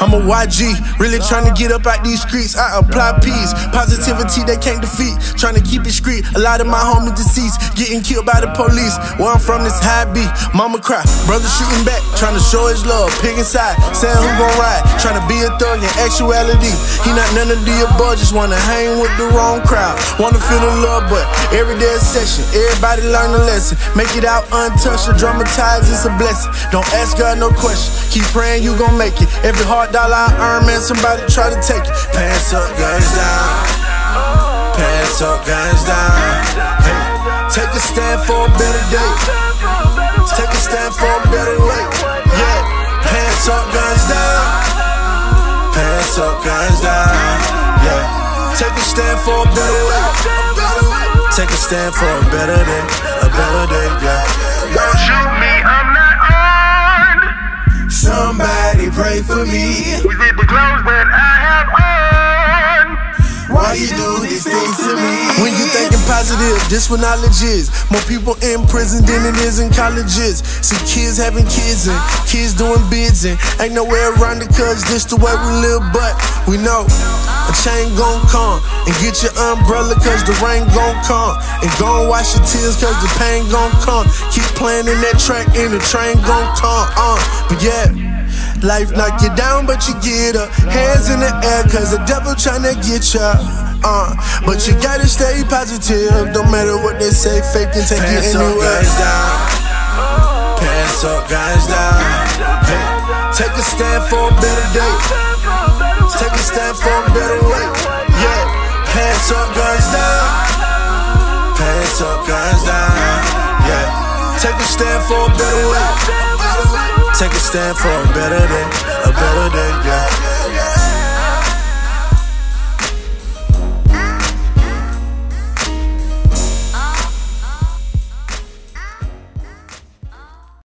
I'm a YG, really trying to get up out these streets. I apply peace, positivity they can't defeat. Trying to keep it street. A lot of my homies deceased, getting killed by the police. Where I'm from, this high B. Mama cry, brother shooting back, trying to show his love. Pig inside, saying who gon' ride. Trying to be a thug in actuality. He not none of the above, just wanna hang with the wrong crowd. Wanna feel the love, but every day a session. Everybody learn a lesson. Make it out untouched or dramatized, it's a blessing. Don't ask God no question. Keep praying you gon' make it. Every dollar I earn, man, somebody try to take it. Pants up, guns down. Pants up, guns down. Hey, take a stand for a better day. Take a stand for a better way. Yeah, pants up, guns down. Pants up, guns down. Yeah, take a stand for a better way. Take a stand for a better day, a better day, yeah. Me. We zip the clothes that I have on. Why you do these things to me? When you thinking positive, this what knowledge is. More people in prison than it is in colleges. See kids having kids and kids doing bids and ain't nowhere around it cause this the way we live. But we know a chain gon' come and get your umbrella cause the rain gon' come. And gon' wash your tears cause the pain gon' come. Keep playing in that track and the train gon' come. Uh, but yeah. Life knock you down, but you get up. Hands in the air, cause the devil tryna get ya. Uh, but you gotta stay positive. Don't matter what they say, fake and take Pants up, anywhere. guys down. Pants up, guys down. Hey, take a stand for a better day. Take a stand for a better way. Yeah, pants up, guns down. Pants up, guys down. Yeah, Take a stand for a better way. Take a stand for a better day, a better day, yeah.